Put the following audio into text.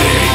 see